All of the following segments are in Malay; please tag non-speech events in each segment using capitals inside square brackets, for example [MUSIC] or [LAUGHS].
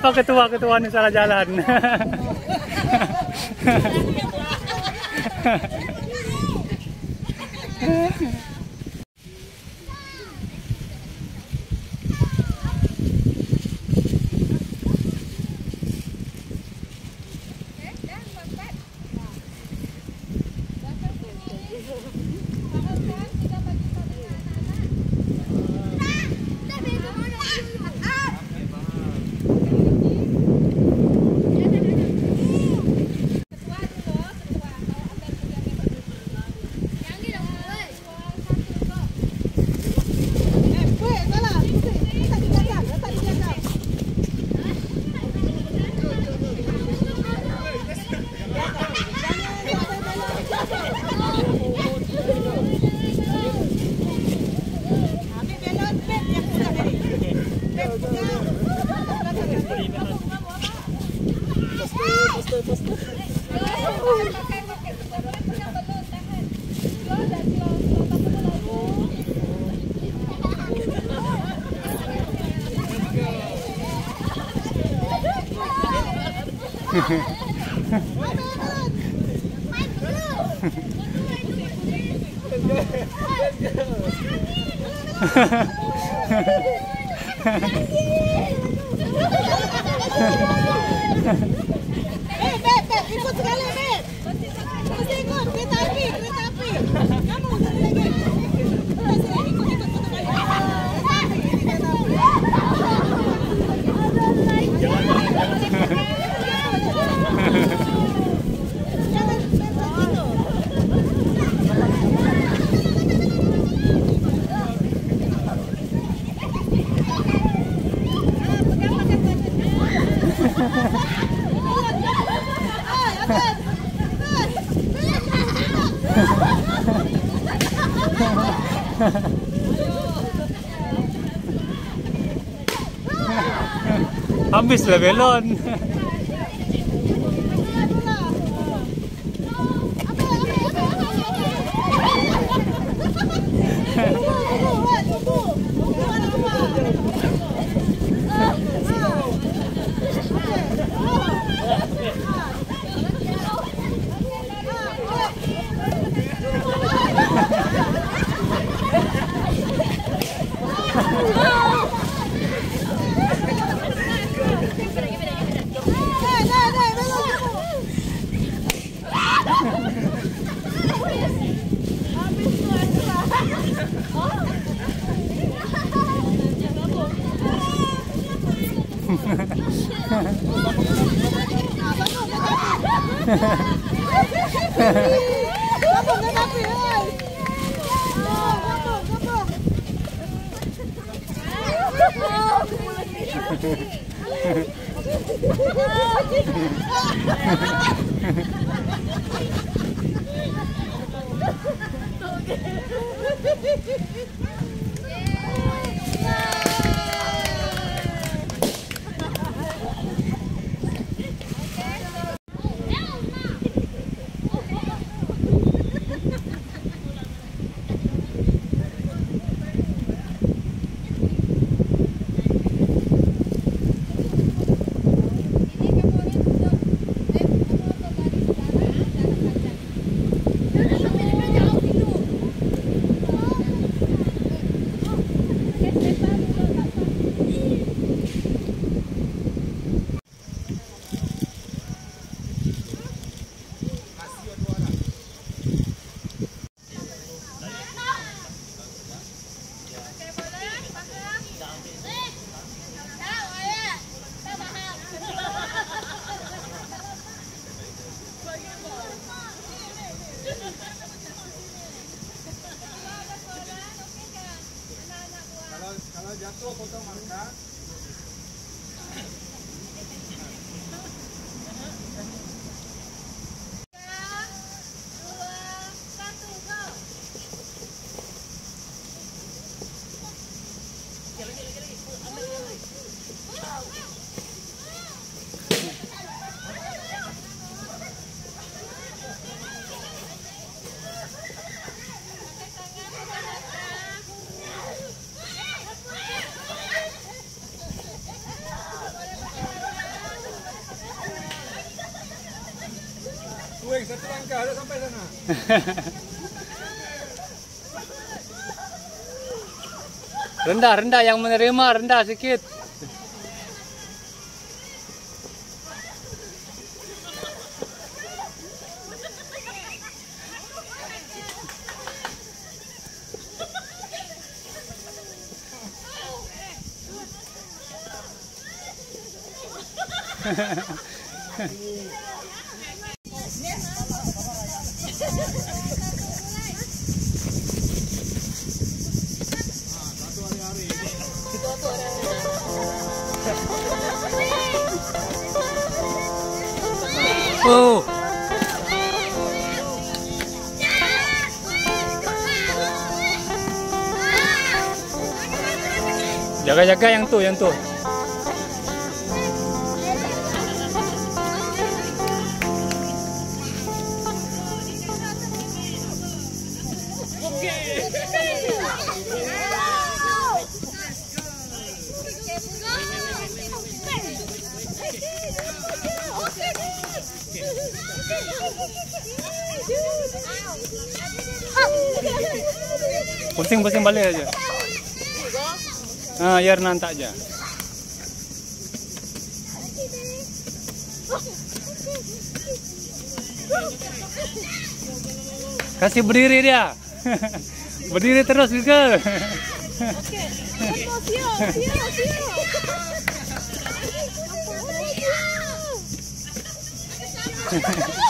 Apa ketua-ketua ni salah jalan? [LAUGHS] Ha ha ha. Habis lah belon. Ha, ha, ha, ha, ha! Langkah dah sampai sana. rendah, rendah. Yang menerima rendah sikit. Oh. Jaga-jaga yang tu, yang tu. Pusing-pusing balik aja. Ah, biar nantak aja. Kasih berdiri dia. [LAUGHS] berdiri terus juga. [LAUGHS] [LAUGHS] Okey,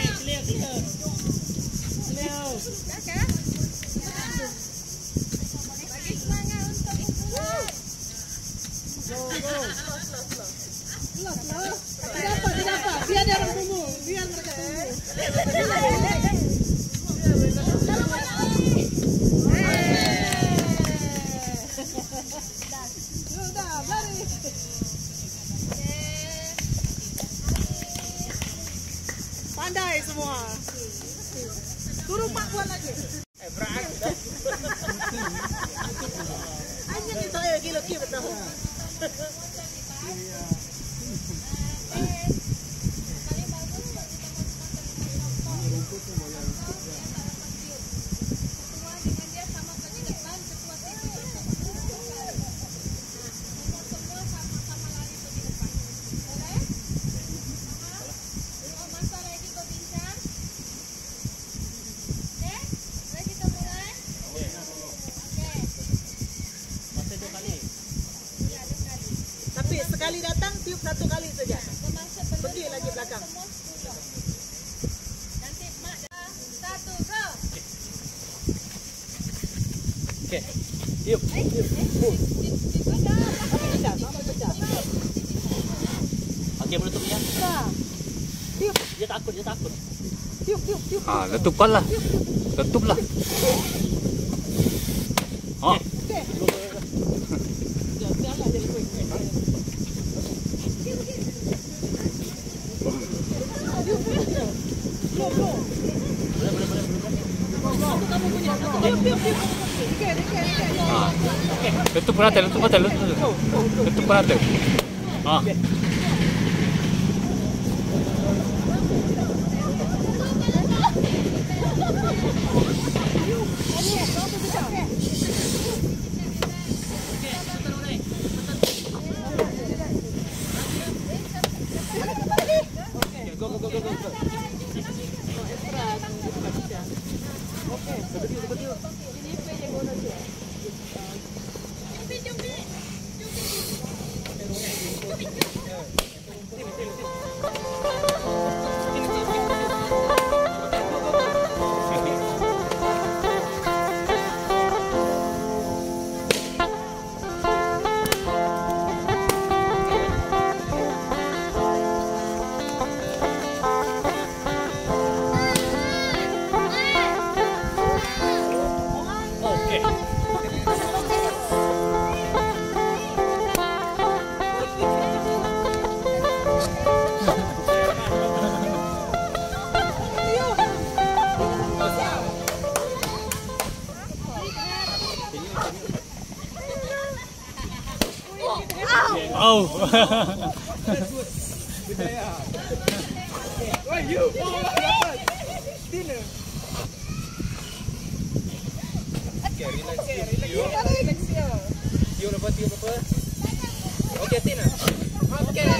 Let's [LAUGHS] go. Tiup, Dia takut, dia takut. tiup, tiup, tiup. Ah, letupkan lah. Letup lah. Ah, Okey. Janganlah jadi kuih. ah. Letup rata, letup rata, letup. Letup rata. Oh. Tiup apa, tiup apa? Okey, Tina. Okey.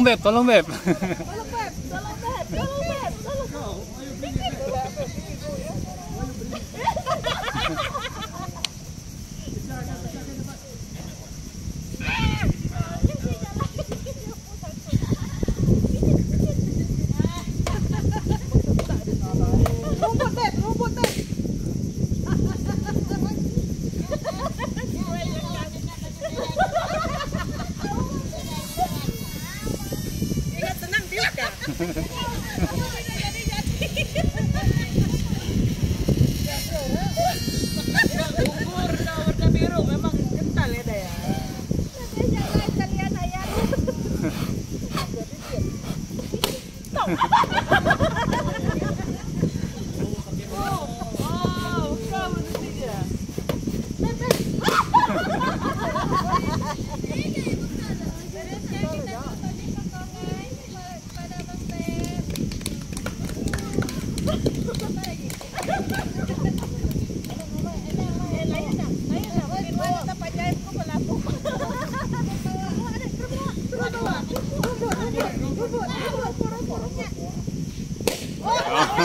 ลงเว็บตอนลงเว็บ Oh,